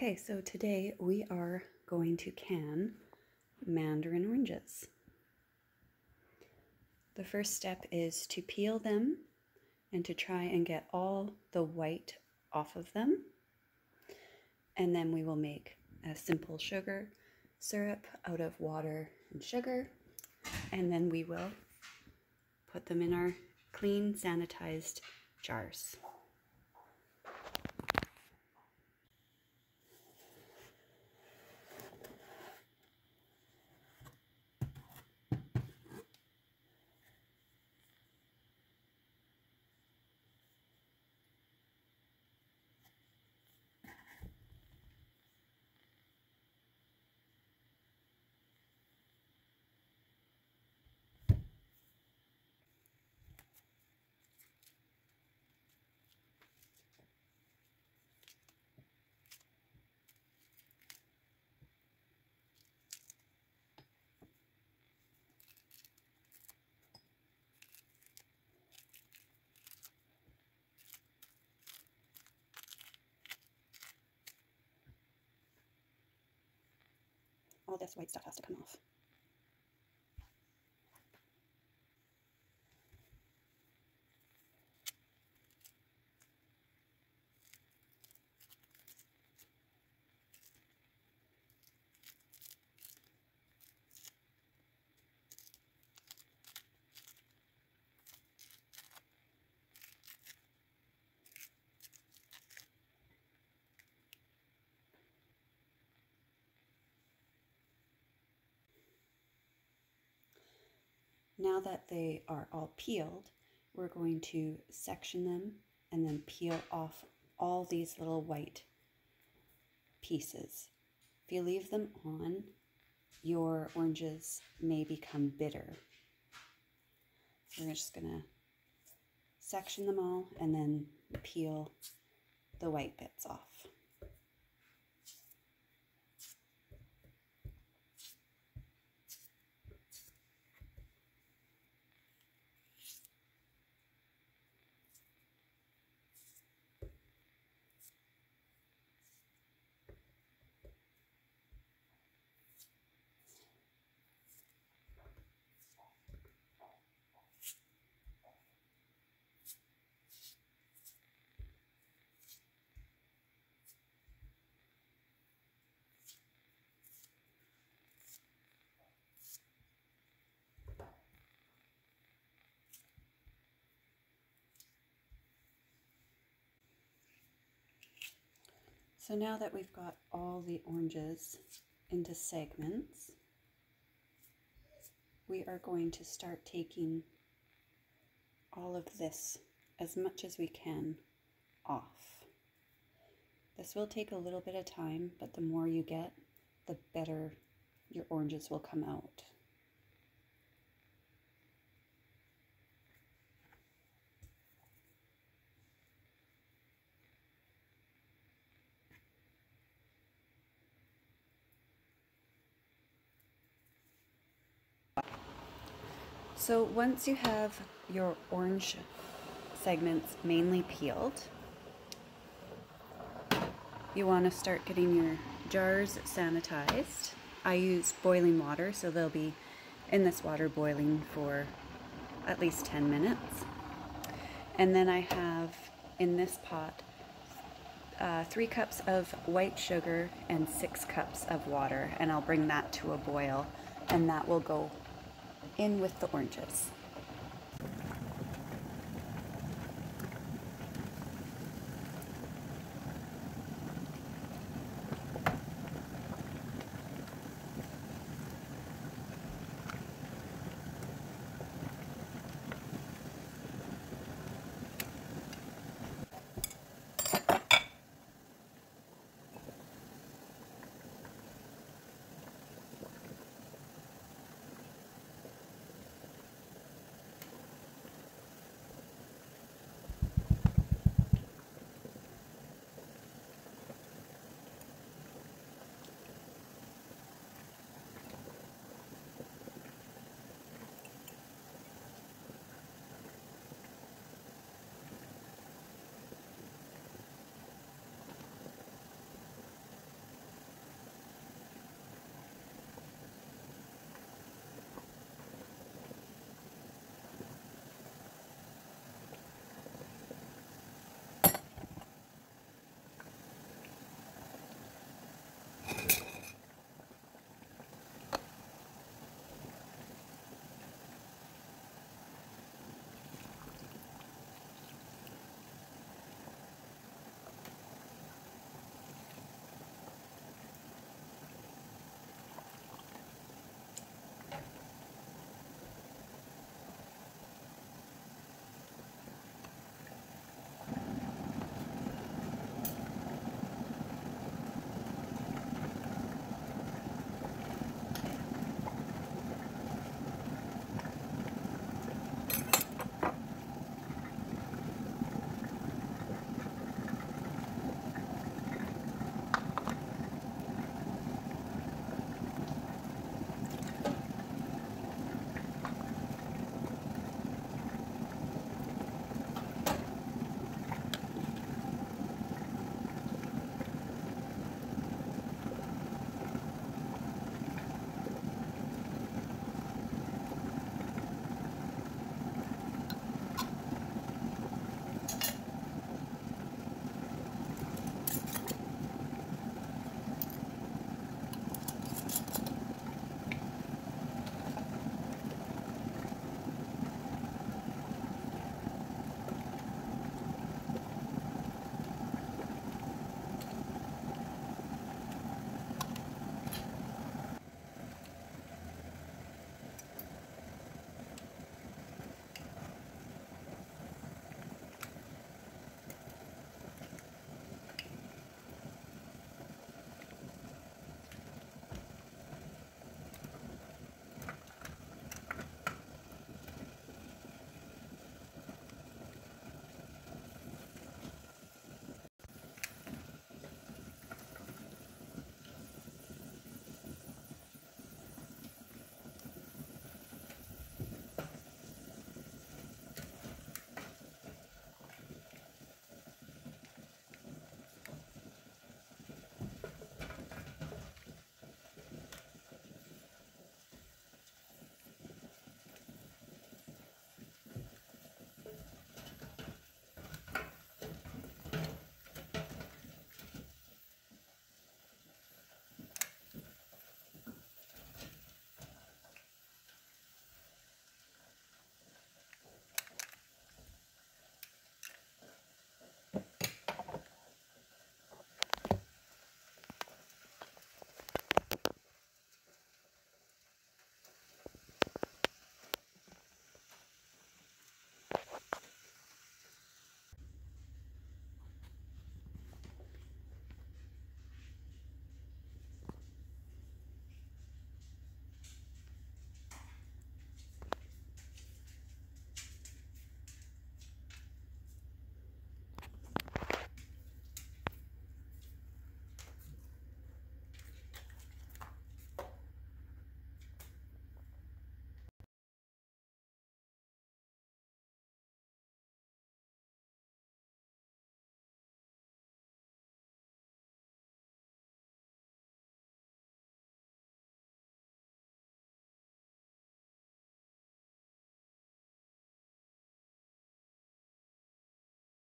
Okay, so today we are going to can mandarin oranges. The first step is to peel them and to try and get all the white off of them. And then we will make a simple sugar syrup out of water and sugar. And then we will put them in our clean sanitized jars. This white stuff has to come off. Now that they are all peeled, we're going to section them and then peel off all these little white pieces. If you leave them on, your oranges may become bitter. We're just gonna section them all and then peel the white bits off. So now that we've got all the oranges into segments, we are going to start taking all of this as much as we can off. This will take a little bit of time, but the more you get, the better your oranges will come out. So once you have your orange segments mainly peeled, you want to start getting your jars sanitized. I use boiling water, so they'll be in this water boiling for at least 10 minutes. And then I have in this pot uh, three cups of white sugar and six cups of water, and I'll bring that to a boil, and that will go in with the oranges.